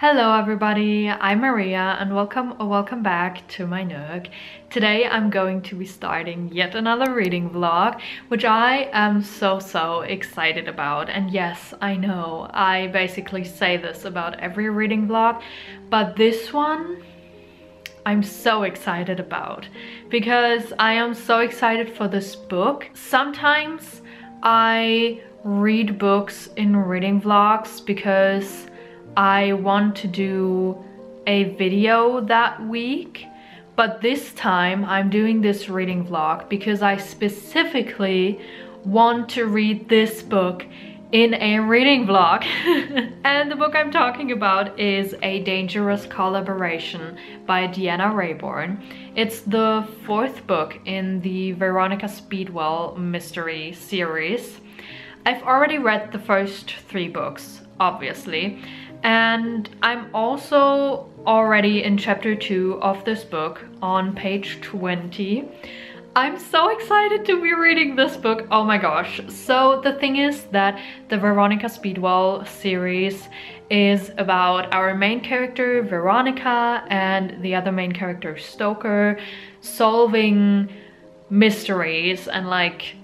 Hello everybody, I'm Maria and welcome or welcome back to my Nook. Today I'm going to be starting yet another reading vlog, which I am so so excited about. And yes, I know, I basically say this about every reading vlog, but this one I'm so excited about because I am so excited for this book. Sometimes I read books in reading vlogs because I want to do a video that week but this time I'm doing this reading vlog because I specifically want to read this book in a reading vlog. and the book I'm talking about is A Dangerous Collaboration by Deanna Raybourn. It's the fourth book in the Veronica Speedwell mystery series. I've already read the first three books, obviously, and I'm also already in chapter 2 of this book on page 20. I'm so excited to be reading this book. Oh my gosh. So the thing is that the Veronica Speedwell series is about our main character Veronica and the other main character Stoker solving mysteries and like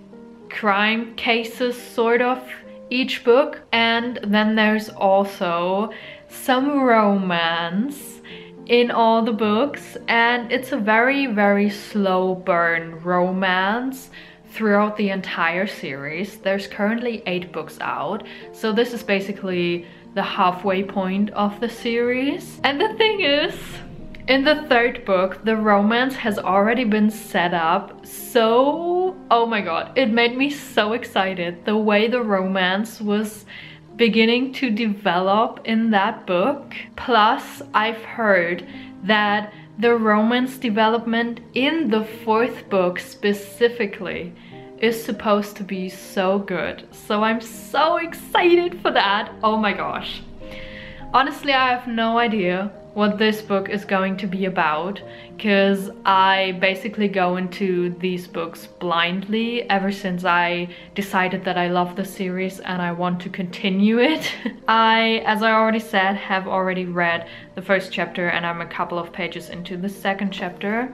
crime cases sort of each book and then there's also some romance in all the books and it's a very very slow burn romance throughout the entire series. There's currently eight books out so this is basically the halfway point of the series. And the thing is, in the third book, the romance has already been set up so... Oh my god, it made me so excited. The way the romance was beginning to develop in that book. Plus, I've heard that the romance development in the fourth book specifically is supposed to be so good. So I'm so excited for that. Oh my gosh. Honestly, I have no idea what this book is going to be about because I basically go into these books blindly ever since I decided that I love the series and I want to continue it. I, as I already said, have already read the first chapter and I'm a couple of pages into the second chapter.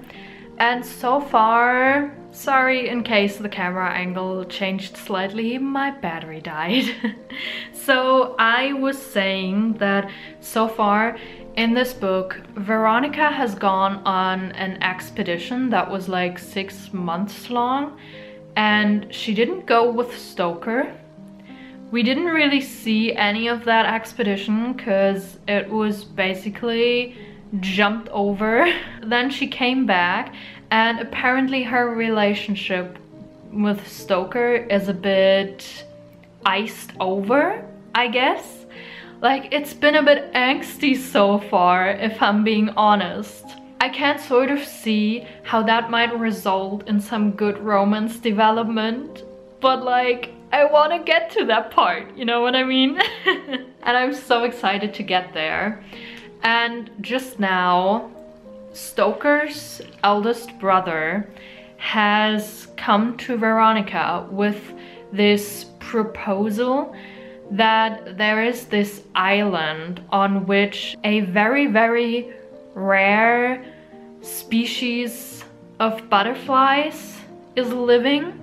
And so far, sorry in case the camera angle changed slightly, my battery died. so I was saying that so far in this book, Veronica has gone on an expedition that was like six months long and she didn't go with Stoker. We didn't really see any of that expedition because it was basically jumped over. then she came back and apparently her relationship with Stoker is a bit iced over, I guess. Like, it's been a bit angsty so far, if I'm being honest. I can't sort of see how that might result in some good romance development, but like, I want to get to that part, you know what I mean? and I'm so excited to get there. And just now, Stoker's eldest brother has come to Veronica with this proposal that there is this island on which a very, very rare species of butterflies is living.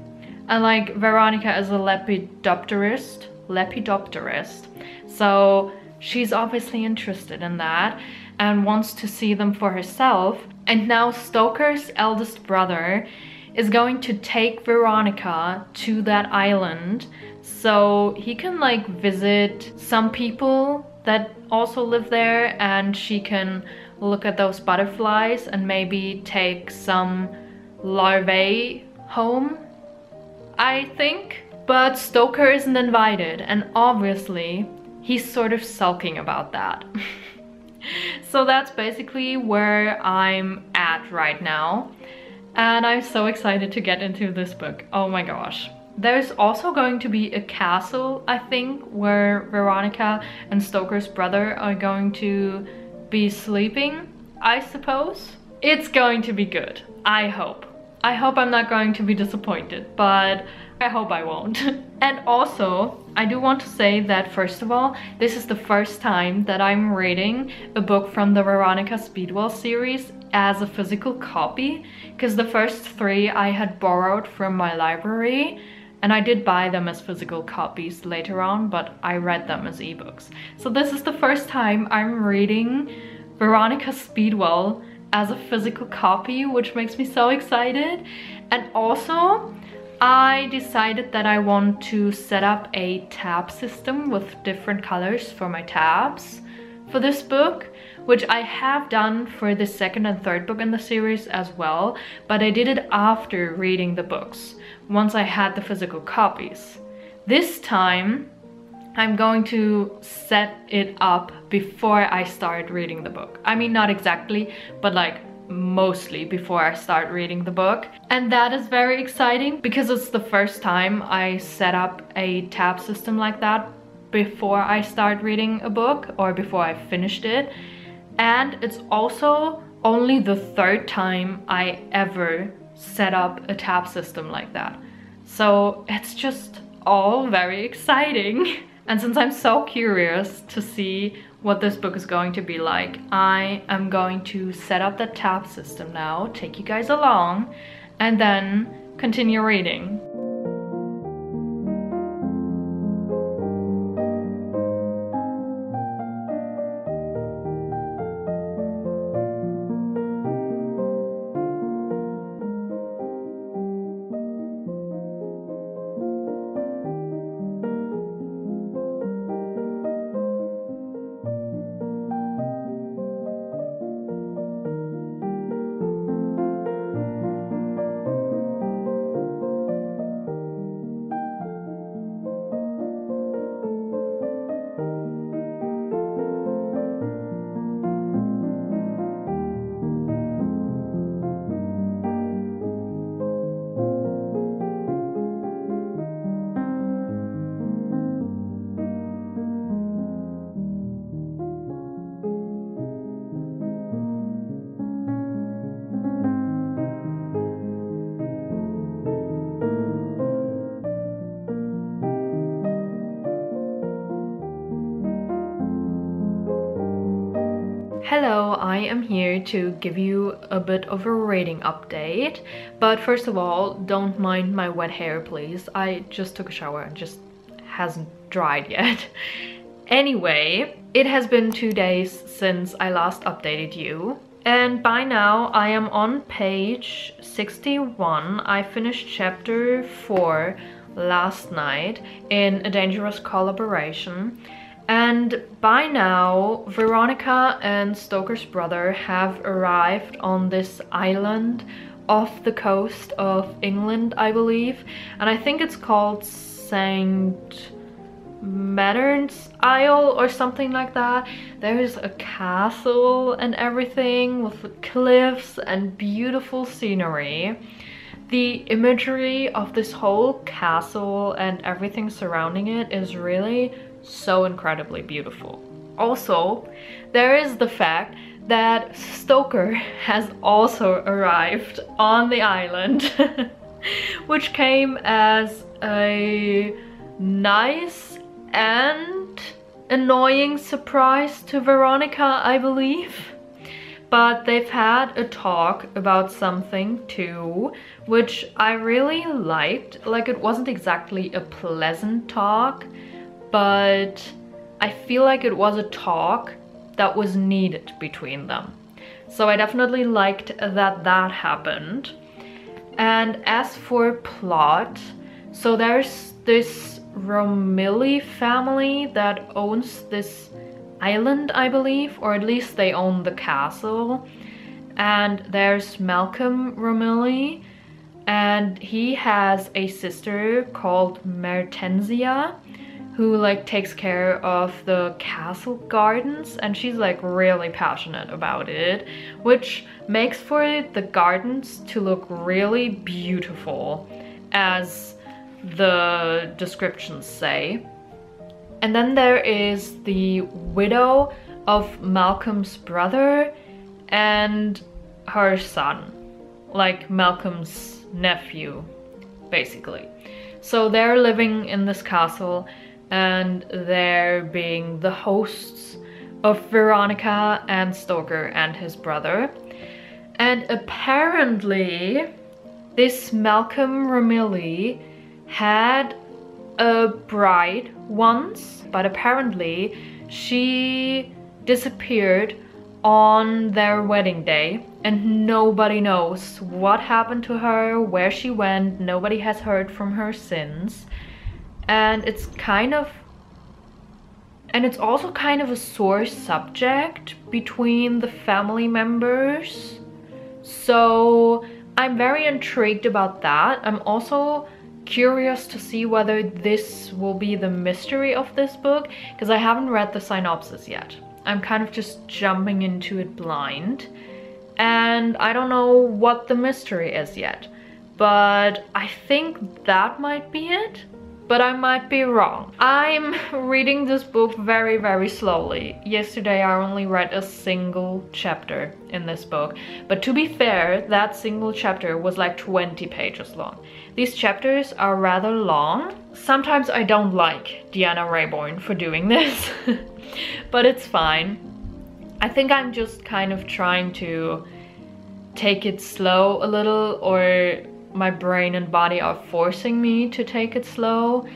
And like Veronica is a lepidopterist, lepidopterist. So she's obviously interested in that and wants to see them for herself. And now Stoker's eldest brother is going to take Veronica to that island so he can like visit some people that also live there and she can look at those butterflies and maybe take some larvae home, I think. But Stoker isn't invited and obviously he's sort of sulking about that. so that's basically where I'm at right now. And I'm so excited to get into this book. Oh my gosh. There's also going to be a castle, I think, where Veronica and Stoker's brother are going to be sleeping, I suppose. It's going to be good, I hope. I hope I'm not going to be disappointed, but I hope I won't. And also, I do want to say that first of all, this is the first time that I'm reading a book from the Veronica Speedwell series as a physical copy because the first three I had borrowed from my library and I did buy them as physical copies later on, but I read them as ebooks. So this is the first time I'm reading Veronica Speedwell as a physical copy, which makes me so excited. And also, I decided that I want to set up a tab system with different colors for my tabs for this book which I have done for the second and third book in the series as well, but I did it after reading the books, once I had the physical copies. This time, I'm going to set it up before I start reading the book. I mean, not exactly, but like mostly before I start reading the book. And that is very exciting because it's the first time I set up a tab system like that before I start reading a book or before I finished it and it's also only the third time I ever set up a tab system like that. So it's just all very exciting. And since I'm so curious to see what this book is going to be like, I am going to set up the tab system now, take you guys along, and then continue reading. I am here to give you a bit of a rating update. But first of all, don't mind my wet hair, please. I just took a shower and just hasn't dried yet. anyway, it has been two days since I last updated you. And by now I am on page 61. I finished chapter 4 last night in A Dangerous Collaboration. And by now, Veronica and Stoker's brother have arrived on this island off the coast of England, I believe. And I think it's called St. Maddern's Isle or something like that. There's a castle and everything with cliffs and beautiful scenery. The imagery of this whole castle and everything surrounding it is really so incredibly beautiful. Also, there is the fact that Stoker has also arrived on the island, which came as a nice and annoying surprise to Veronica, I believe. But they've had a talk about something too, which I really liked. Like, it wasn't exactly a pleasant talk, but I feel like it was a talk that was needed between them. So I definitely liked that that happened. And as for plot, so there's this Romilly family that owns this island, I believe, or at least they own the castle. And there's Malcolm Romilly, and he has a sister called Mertensia who like takes care of the castle gardens and she's like really passionate about it which makes for the gardens to look really beautiful as the descriptions say. And then there is the widow of Malcolm's brother and her son like Malcolm's nephew basically. So they're living in this castle and they're being the hosts of Veronica and Stoker and his brother. And apparently, this Malcolm Romilly had a bride once, but apparently she disappeared on their wedding day and nobody knows what happened to her, where she went, nobody has heard from her since. And it's kind of and it's also kind of a sore subject between the family members. So I'm very intrigued about that. I'm also curious to see whether this will be the mystery of this book because I haven't read the synopsis yet. I'm kind of just jumping into it blind and I don't know what the mystery is yet. But I think that might be it but I might be wrong. I'm reading this book very, very slowly. Yesterday I only read a single chapter in this book, but to be fair, that single chapter was like 20 pages long. These chapters are rather long. Sometimes I don't like Deanna Raybourn for doing this, but it's fine. I think I'm just kind of trying to take it slow a little or my brain and body are forcing me to take it slow.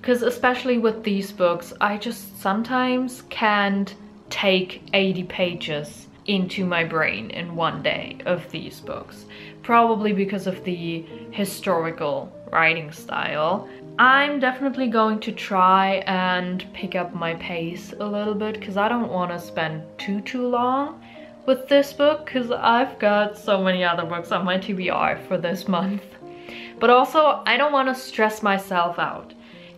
Because especially with these books I just sometimes can't take 80 pages into my brain in one day of these books. Probably because of the historical writing style. I'm definitely going to try and pick up my pace a little bit because I don't want to spend too too long with this book because I've got so many other books on my TBR for this month. But also, I don't want to stress myself out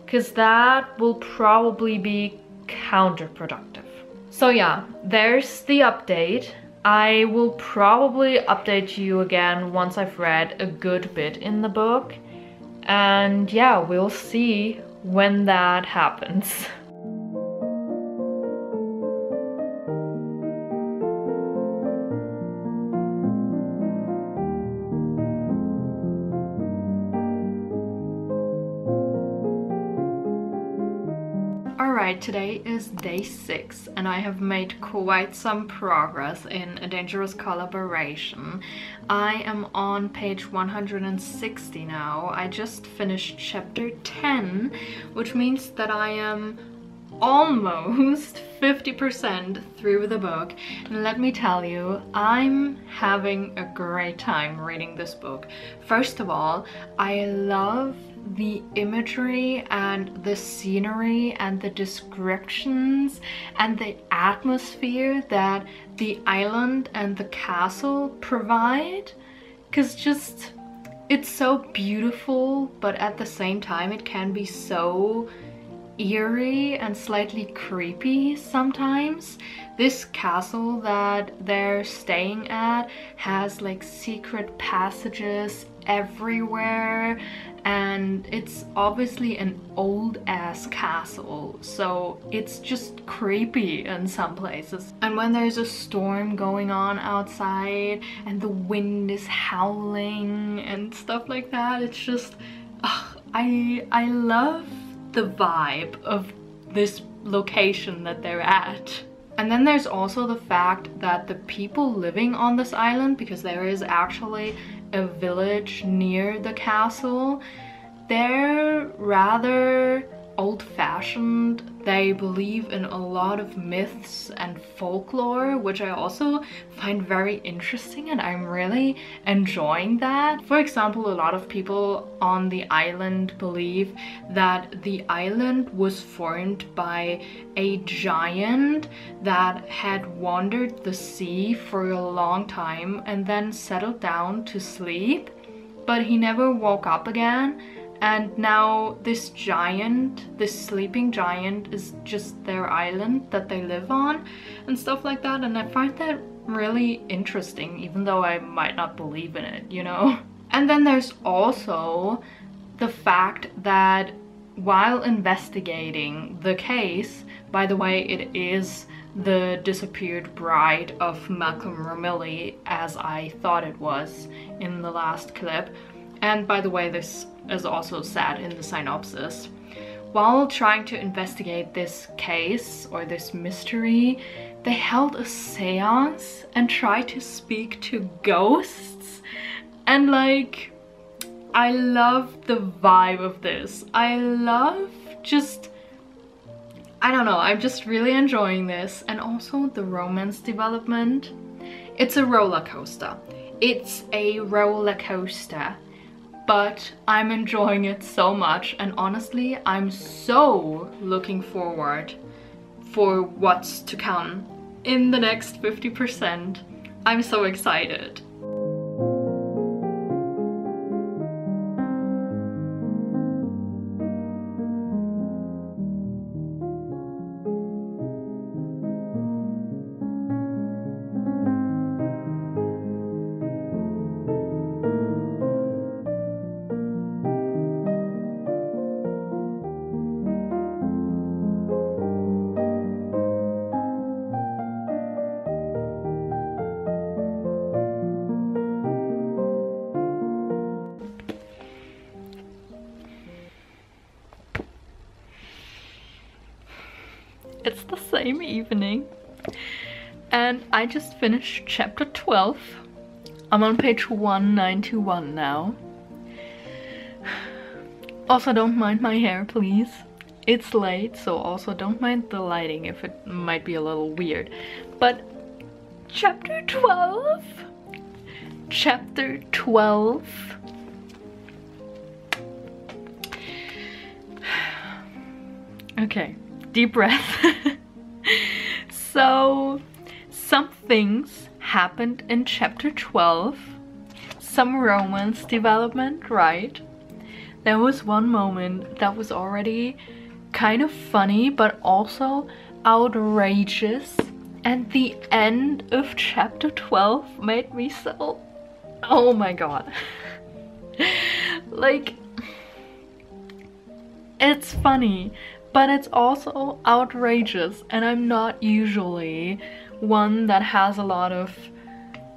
because that will probably be counterproductive. So yeah, there's the update. I will probably update you again once I've read a good bit in the book. And yeah, we'll see when that happens. Alright, today is day 6 and I have made quite some progress in A Dangerous Collaboration. I am on page 160 now. I just finished chapter 10, which means that I am almost 50% through the book and let me tell you I'm having a great time reading this book first of all I love the imagery and the scenery and the descriptions and the atmosphere that the island and the castle provide because just it's so beautiful but at the same time it can be so eerie and slightly creepy sometimes. This castle that they're staying at has like secret passages everywhere and it's obviously an old ass castle so it's just creepy in some places. And when there's a storm going on outside and the wind is howling and stuff like that it's just I I love the vibe of this location that they're at. And then there's also the fact that the people living on this island, because there is actually a village near the castle. They're rather old-fashioned. They believe in a lot of myths and folklore, which I also find very interesting and I'm really enjoying that. For example, a lot of people on the island believe that the island was formed by a giant that had wandered the sea for a long time and then settled down to sleep, but he never woke up again and now this giant, this sleeping giant is just their island that they live on and stuff like that and I find that really interesting even though I might not believe in it, you know? And then there's also the fact that while investigating the case, by the way, it is the disappeared bride of Malcolm Romilly as I thought it was in the last clip, And by the way, this is also said in the synopsis. While trying to investigate this case or this mystery, they held a seance and tried to speak to ghosts. And like, I love the vibe of this. I love just I don't know, I'm just really enjoying this. And also the romance development. It's a roller coaster. It's a roller coaster. But I'm enjoying it so much and honestly, I'm so looking forward for what's to come in the next 50%. I'm so excited. Same evening. And I just finished chapter 12. I'm on page 191 now. Also don't mind my hair, please. It's late, so also don't mind the lighting if it might be a little weird. But chapter 12? Chapter 12? Okay, deep breath. so, some things happened in chapter 12. Some romance development, right? There was one moment that was already kind of funny, but also outrageous. And the end of chapter 12 made me so... Oh my god. like... It's funny, but it's also outrageous and I'm not usually one that has a lot of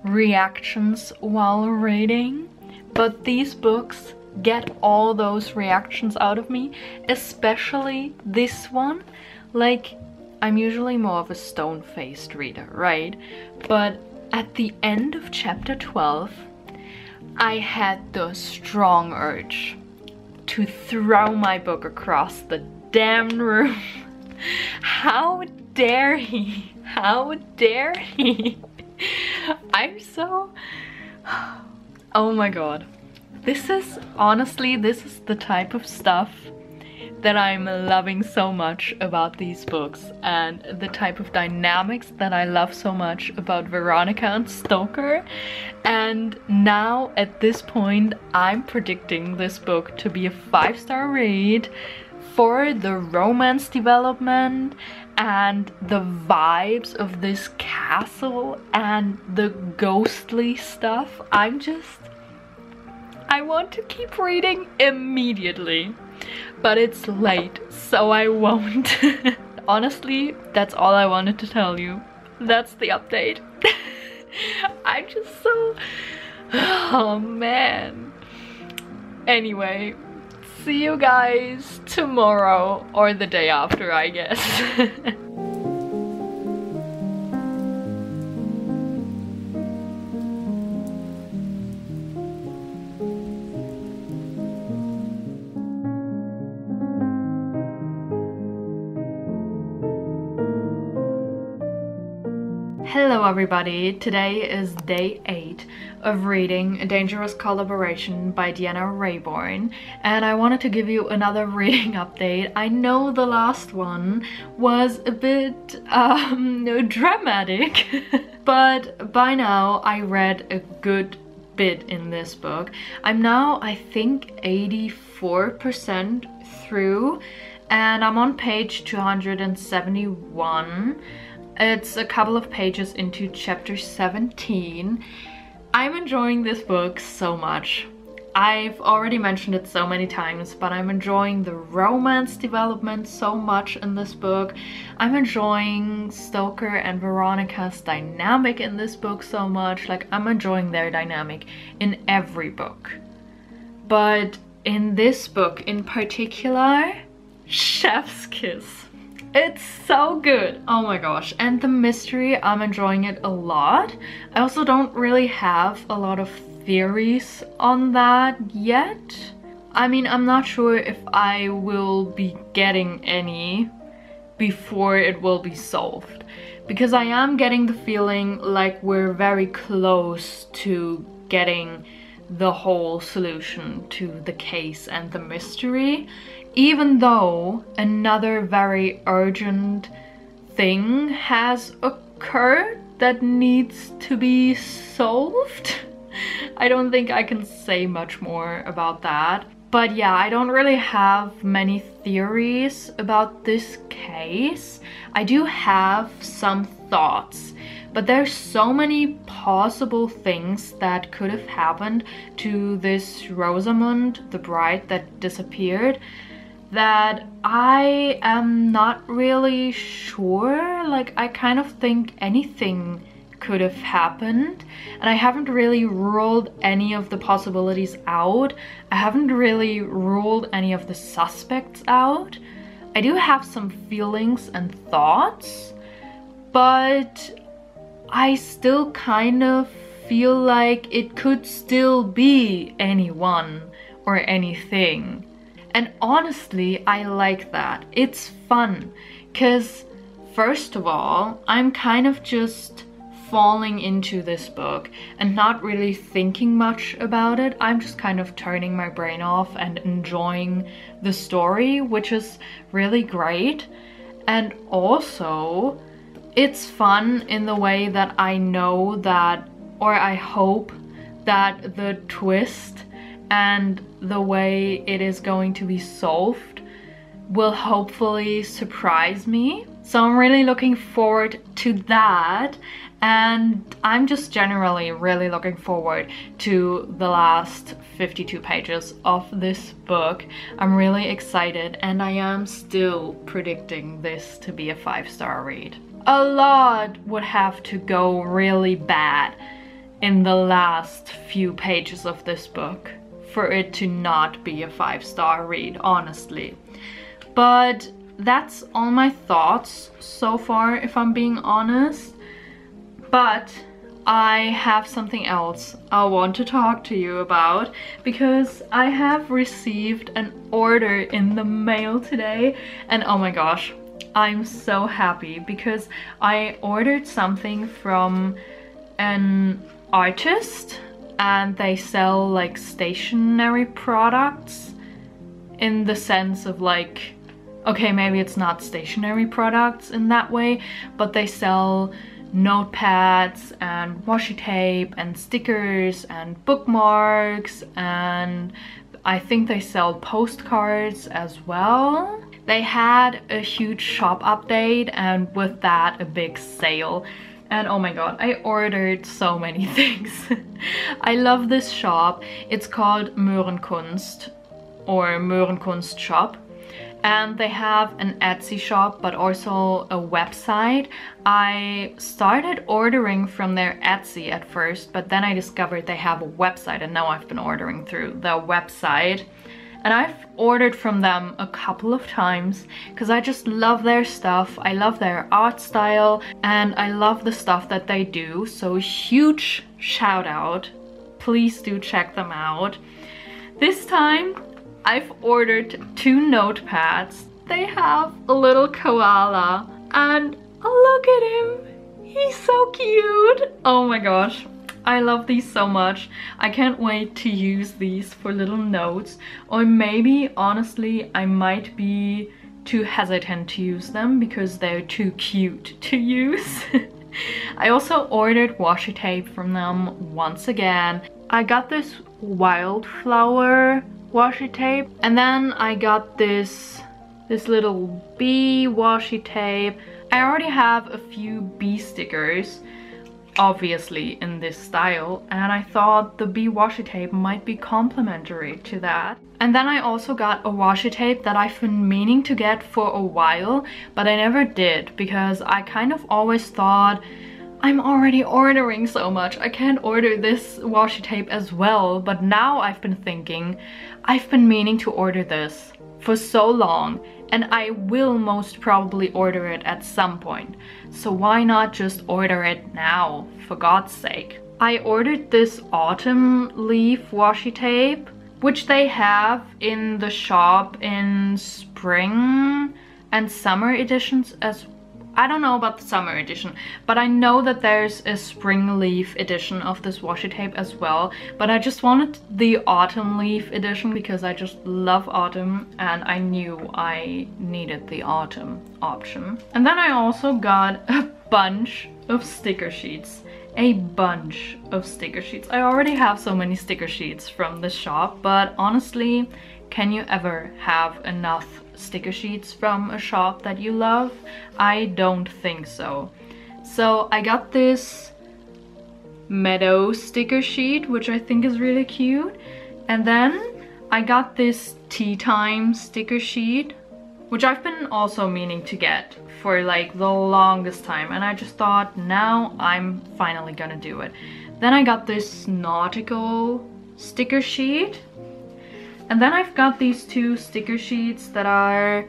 reactions while reading but these books get all those reactions out of me especially this one. Like I'm usually more of a stone-faced reader right? But at the end of chapter 12 I had the strong urge to throw my book across the damn room. How dare he? How dare he? I'm so... Oh my god. This is, honestly, this is the type of stuff that I'm loving so much about these books and the type of dynamics that I love so much about Veronica and Stoker. And now at this point, I'm predicting this book to be a five-star read for the romance development and the vibes of this castle and the ghostly stuff, I'm just... I want to keep reading immediately. But it's late, so I won't. Honestly, that's all I wanted to tell you. That's the update. I'm just so... Oh man. Anyway, see you guys tomorrow or the day after, I guess. Everybody, today is day 8 of reading A Dangerous Collaboration by Deanna Raybourn and I wanted to give you another reading update. I know the last one was a bit um, dramatic but by now I read a good bit in this book. I'm now I think 84% through and I'm on page 271 it's a couple of pages into chapter 17. I'm enjoying this book so much. I've already mentioned it so many times, but I'm enjoying the romance development so much in this book. I'm enjoying Stoker and Veronica's dynamic in this book so much. Like, I'm enjoying their dynamic in every book. but in this book in particular, Chef's Kiss. It's so good. Oh my gosh. And the mystery, I'm enjoying it a lot. I also don't really have a lot of theories on that yet. I mean, I'm not sure if I will be getting any before it will be solved. Because I am getting the feeling like we're very close to getting the whole solution to the case and the mystery, even though another very urgent thing has occurred that needs to be solved. I don't think I can say much more about that. But yeah, I don't really have many theories about this case. I do have some thoughts but there's so many possible things that could have happened to this Rosamund, the bride that disappeared, that I am not really sure. Like, I kind of think anything could have happened and I haven't really ruled any of the possibilities out. I haven't really ruled any of the suspects out. I do have some feelings and thoughts, but I still kind of feel like it could still be anyone or anything. And honestly, I like that. It's fun. Because, first of all, I'm kind of just falling into this book and not really thinking much about it. I'm just kind of turning my brain off and enjoying the story, which is really great. And also, it's fun in the way that I know that, or I hope that the twist and the way it is going to be solved will hopefully surprise me. So I'm really looking forward to that and I'm just generally really looking forward to the last 52 pages of this book. I'm really excited and I am still predicting this to be a five star read a lot would have to go really bad in the last few pages of this book for it to not be a five-star read, honestly. But that's all my thoughts so far, if I'm being honest. But I have something else I want to talk to you about because I have received an order in the mail today and oh my gosh, I'm so happy because I ordered something from an artist and they sell like stationary products in the sense of like okay maybe it's not stationary products in that way but they sell notepads and washi tape and stickers and bookmarks and I think they sell postcards as well they had a huge shop update and with that a big sale. And oh my god, I ordered so many things. I love this shop. It's called Möhrenkunst or Möhrenkunst shop and they have an Etsy shop but also a website. I started ordering from their Etsy at first but then I discovered they have a website and now I've been ordering through the website and I've ordered from them a couple of times because I just love their stuff. I love their art style and I love the stuff that they do. So huge shout out. Please do check them out. This time I've ordered two notepads. They have a little koala and look at him. He's so cute. Oh my gosh. I love these so much. I can't wait to use these for little notes. Or maybe, honestly, I might be too hesitant to use them because they're too cute to use. I also ordered washi tape from them once again. I got this wildflower washi tape and then I got this this little bee washi tape. I already have a few bee stickers obviously in this style and I thought the bee washi tape might be complementary to that. And then I also got a washi tape that I've been meaning to get for a while but I never did because I kind of always thought I'm already ordering so much. I can't order this washi tape as well. But now I've been thinking, I've been meaning to order this for so long and I will most probably order it at some point. So why not just order it now, for God's sake. I ordered this autumn leaf washi tape, which they have in the shop in spring and summer editions as I don't know about the summer edition, but I know that there's a spring leaf edition of this washi tape as well. But I just wanted the autumn leaf edition because I just love autumn and I knew I needed the autumn option. And then I also got a bunch of sticker sheets. A bunch of sticker sheets. I already have so many sticker sheets from the shop, but honestly, can you ever have enough sticker sheets from a shop that you love? I don't think so. So I got this meadow sticker sheet, which I think is really cute. And then I got this tea time sticker sheet, which I've been also meaning to get for like the longest time. And I just thought now I'm finally gonna do it. Then I got this nautical sticker sheet and then I've got these two sticker sheets that are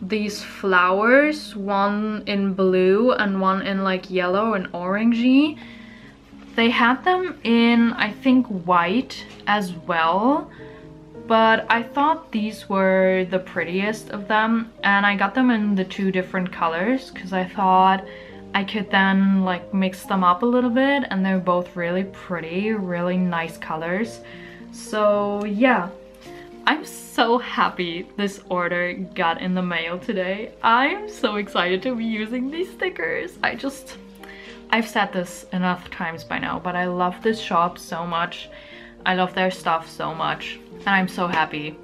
these flowers, one in blue and one in like yellow and orangey. They had them in, I think, white as well, but I thought these were the prettiest of them and I got them in the two different colors because I thought I could then like mix them up a little bit and they're both really pretty, really nice colors. So yeah, I'm so happy this order got in the mail today. I'm so excited to be using these stickers. I just, I've said this enough times by now, but I love this shop so much. I love their stuff so much and I'm so happy.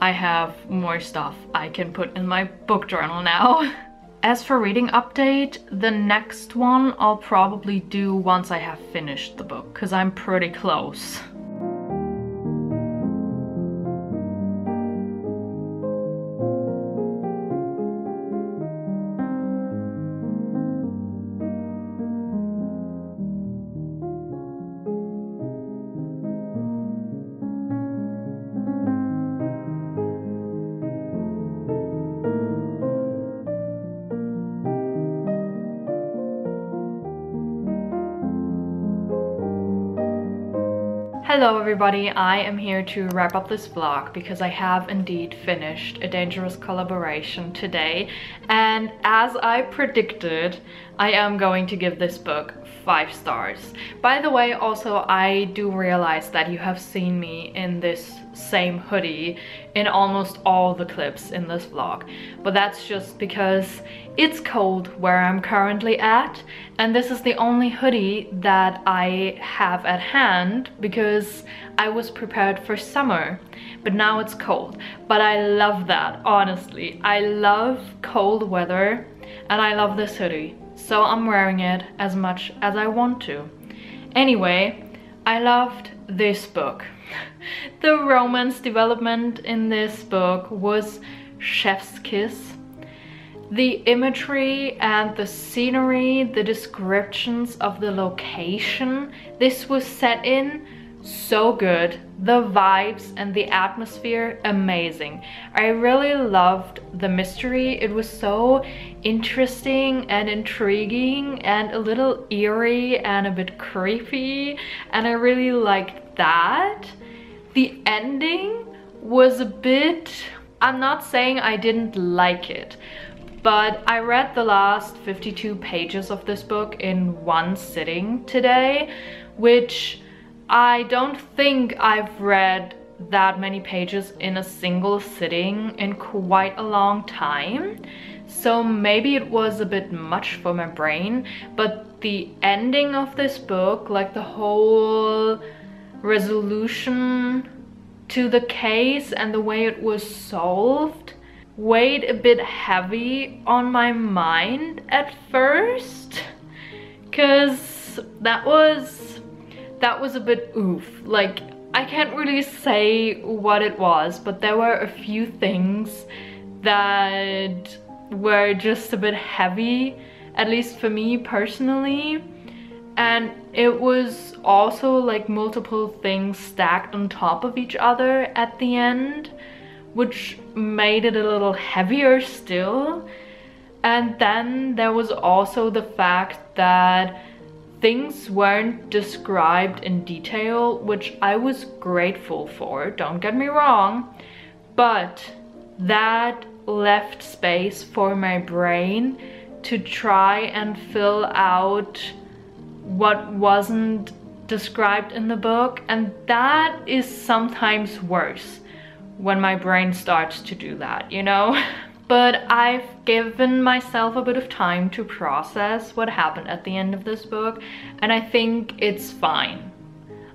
I have more stuff I can put in my book journal now. As for reading update, the next one I'll probably do once I have finished the book because I'm pretty close. Hello everybody, I am here to wrap up this vlog because I have indeed finished a dangerous collaboration today and as I predicted I am going to give this book five stars. By the way also I do realize that you have seen me in this same hoodie in almost all the clips in this vlog but that's just because it's cold where I'm currently at and this is the only hoodie that I have at hand because I was prepared for summer but now it's cold. But I love that honestly. I love cold weather and I love this hoodie so I'm wearing it as much as I want to. Anyway I loved this book. The romance development in this book was chef's kiss. The imagery and the scenery, the descriptions of the location this was set in, so good. The vibes and the atmosphere, amazing. I really loved the mystery. It was so interesting and intriguing and a little eerie and a bit creepy and I really liked that. The ending was a bit... I'm not saying I didn't like it, but I read the last 52 pages of this book in one sitting today, which I don't think I've read that many pages in a single sitting in quite a long time. So maybe it was a bit much for my brain, but the ending of this book, like the whole resolution to the case and the way it was solved, weighed a bit heavy on my mind at first because that was that was a bit oof. Like I can't really say what it was but there were a few things that were just a bit heavy at least for me personally. And it was also like multiple things stacked on top of each other at the end which made it a little heavier still. And then there was also the fact that things weren't described in detail which I was grateful for don't get me wrong but that left space for my brain to try and fill out what wasn't described in the book and that is sometimes worse when my brain starts to do that, you know? But I've given myself a bit of time to process what happened at the end of this book and I think it's fine.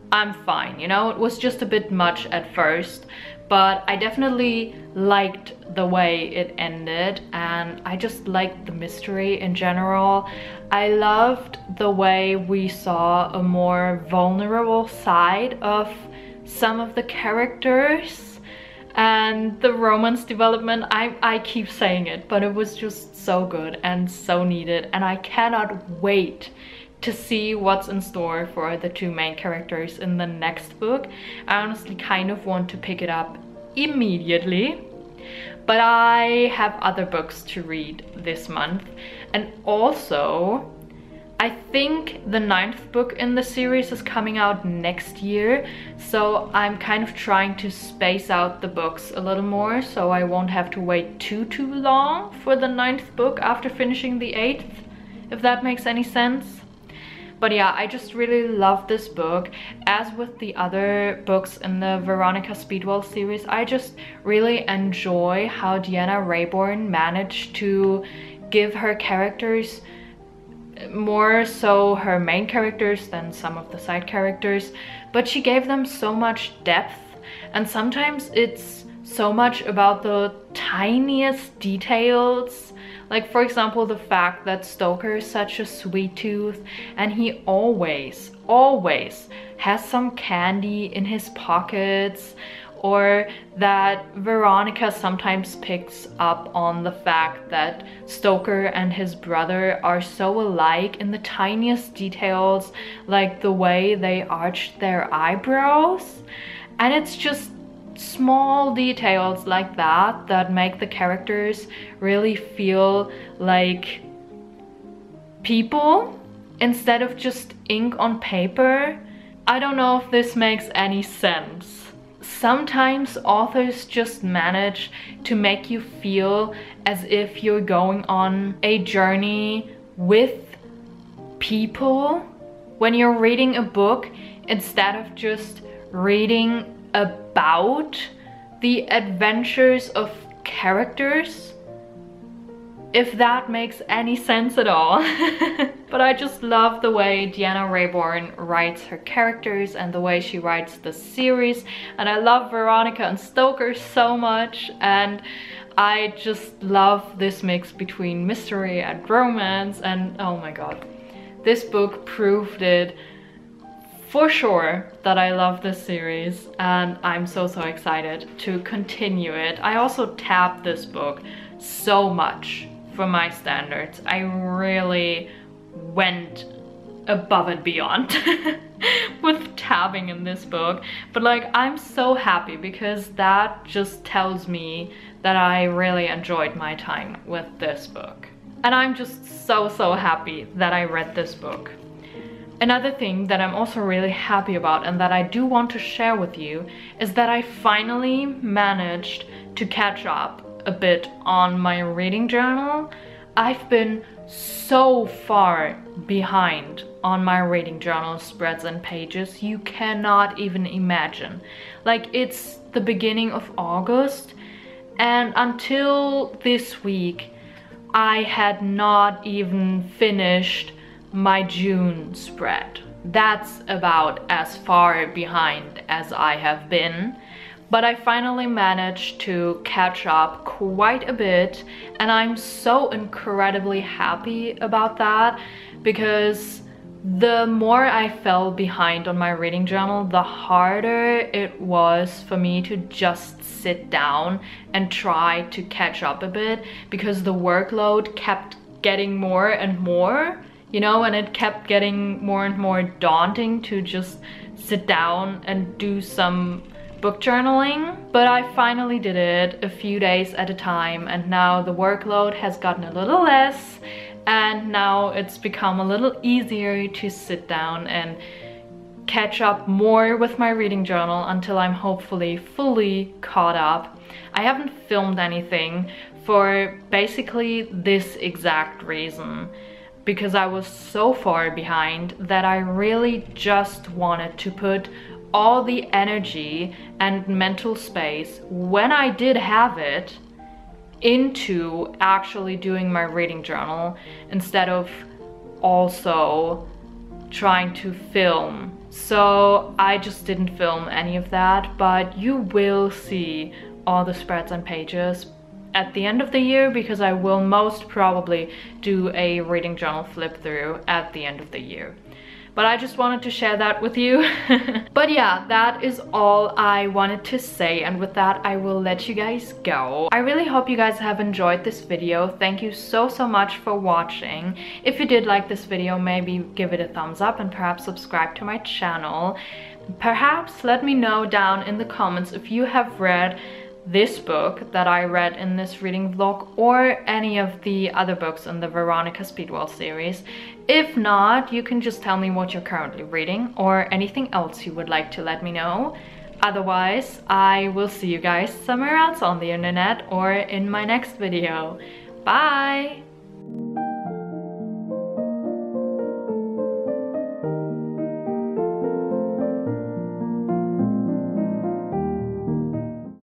I'm fine, you know? It was just a bit much at first, but I definitely liked the way it ended and I just liked the mystery in general. I loved the way we saw a more vulnerable side of some of the characters and the romance development I, I keep saying it but it was just so good and so needed and I cannot wait to see what's in store for the two main characters in the next book. I honestly kind of want to pick it up immediately but I have other books to read this month and also I think the ninth book in the series is coming out next year so I'm kind of trying to space out the books a little more so I won't have to wait too too long for the ninth book after finishing the eighth if that makes any sense but yeah, I just really love this book. As with the other books in the Veronica Speedwell series, I just really enjoy how Deanna Raybourn managed to give her characters more so her main characters than some of the side characters, but she gave them so much depth and sometimes it's so much about the tiniest details like for example, the fact that Stoker is such a sweet tooth and he always, always has some candy in his pockets or that Veronica sometimes picks up on the fact that Stoker and his brother are so alike in the tiniest details, like the way they arched their eyebrows. And it's just small details like that that make the characters really feel like people instead of just ink on paper. I don't know if this makes any sense. Sometimes authors just manage to make you feel as if you're going on a journey with people. When you're reading a book instead of just reading about the adventures of characters if that makes any sense at all. but I just love the way Deanna Raybourn writes her characters and the way she writes the series. And I love Veronica and Stoker so much. And I just love this mix between mystery and romance. And oh my god, this book proved it for sure that I love this series and I'm so so excited to continue it. I also tapped this book so much for my standards. I really went above and beyond with tabbing in this book but like I'm so happy because that just tells me that I really enjoyed my time with this book and I'm just so so happy that I read this book Another thing that I'm also really happy about and that I do want to share with you is that I finally managed to catch up a bit on my reading journal. I've been so far behind on my reading journal spreads and pages you cannot even imagine. Like it's the beginning of August and until this week I had not even finished my June spread. That's about as far behind as I have been. But I finally managed to catch up quite a bit and I'm so incredibly happy about that because the more I fell behind on my reading journal, the harder it was for me to just sit down and try to catch up a bit because the workload kept getting more and more you know, and it kept getting more and more daunting to just sit down and do some book journaling. But I finally did it a few days at a time and now the workload has gotten a little less and now it's become a little easier to sit down and catch up more with my reading journal until I'm hopefully fully caught up. I haven't filmed anything for basically this exact reason because I was so far behind that I really just wanted to put all the energy and mental space when I did have it into actually doing my reading journal instead of also trying to film. So I just didn't film any of that, but you will see all the spreads and pages at the end of the year because I will most probably do a reading journal flip through at the end of the year but I just wanted to share that with you. but yeah, that is all I wanted to say and with that I will let you guys go. I really hope you guys have enjoyed this video. Thank you so so much for watching. If you did like this video, maybe give it a thumbs up and perhaps subscribe to my channel. Perhaps let me know down in the comments if you have read this book that I read in this reading vlog or any of the other books in the Veronica Speedwell series. If not, you can just tell me what you're currently reading or anything else you would like to let me know. Otherwise, I will see you guys somewhere else on the internet or in my next video. Bye!